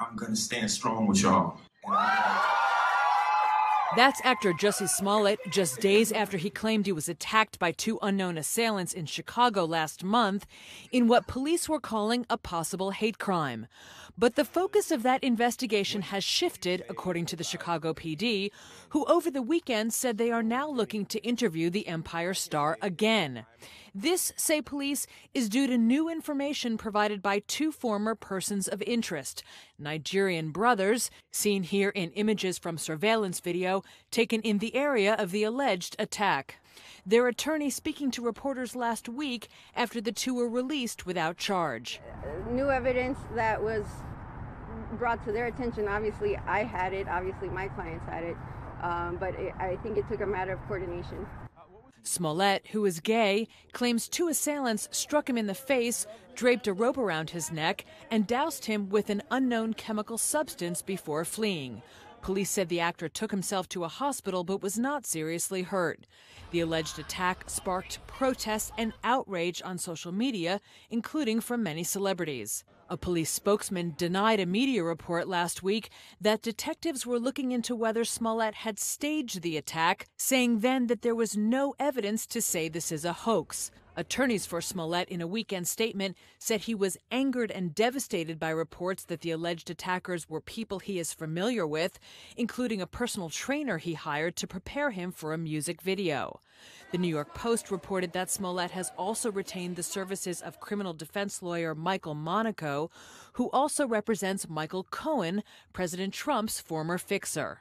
I'm gonna stand strong with y'all. That's actor Jussie Smollett just days after he claimed he was attacked by two unknown assailants in Chicago last month in what police were calling a possible hate crime. But the focus of that investigation has shifted, according to the Chicago PD, who over the weekend said they are now looking to interview the Empire star again. This, say police, is due to new information provided by two former persons of interest Nigerian brothers, seen here in images from surveillance video taken in the area of the alleged attack. Their attorney speaking to reporters last week after the two were released without charge. New evidence that was brought to their attention. Obviously, I had it. Obviously, my clients had it. Um, but it, I think it took a matter of coordination. Smollett, who is gay, claims two assailants struck him in the face, draped a rope around his neck, and doused him with an unknown chemical substance before fleeing. Police said the actor took himself to a hospital but was not seriously hurt. The alleged attack sparked protests and outrage on social media, including from many celebrities. A police spokesman denied a media report last week that detectives were looking into whether Smollett had staged the attack, saying then that there was no evidence to say this is a hoax. Attorneys for Smollett, in a weekend statement, said he was angered and devastated by reports that the alleged attackers were people he is familiar with, including a personal trainer he hired to prepare him for a music video. The New York Post reported that Smollett has also retained the services of criminal defense lawyer Michael Monaco, who also represents Michael Cohen, President Trump's former fixer.